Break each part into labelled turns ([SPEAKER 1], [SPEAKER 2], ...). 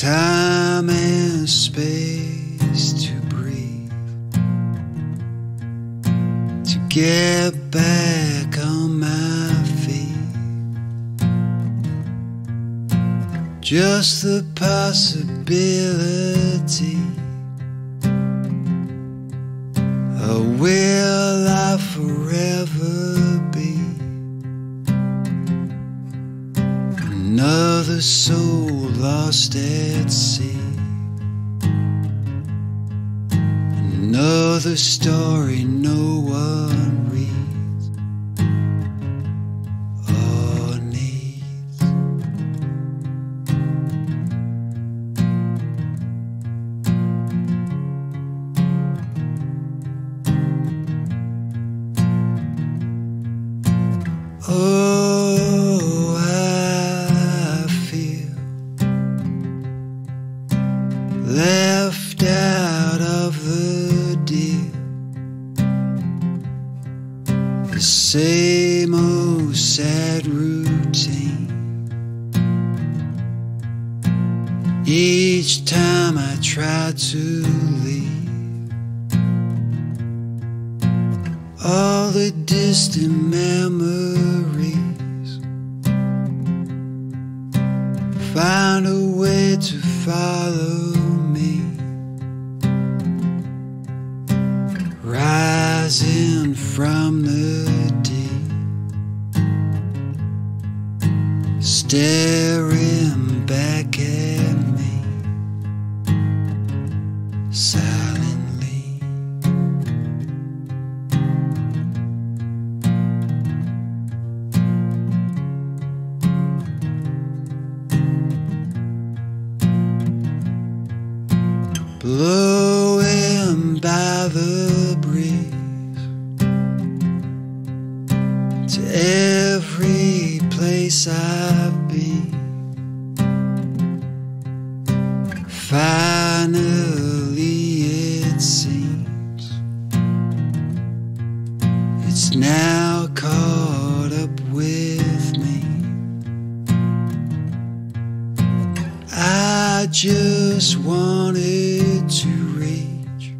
[SPEAKER 1] Time and space to breathe, to get back on my feet. Just the possibility of will I forever be another soul lost at sea. Another story no one same old sad routine. Each time I try to leave, all the distant memories find a way to follow staring back at me silently. blowing by the breeze to place I've been. Finally, it seems it's now caught up with me. I just wanted to reach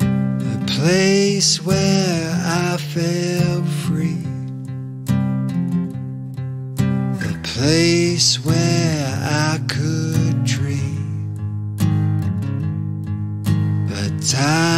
[SPEAKER 1] a place where I felt place where I could dream. But time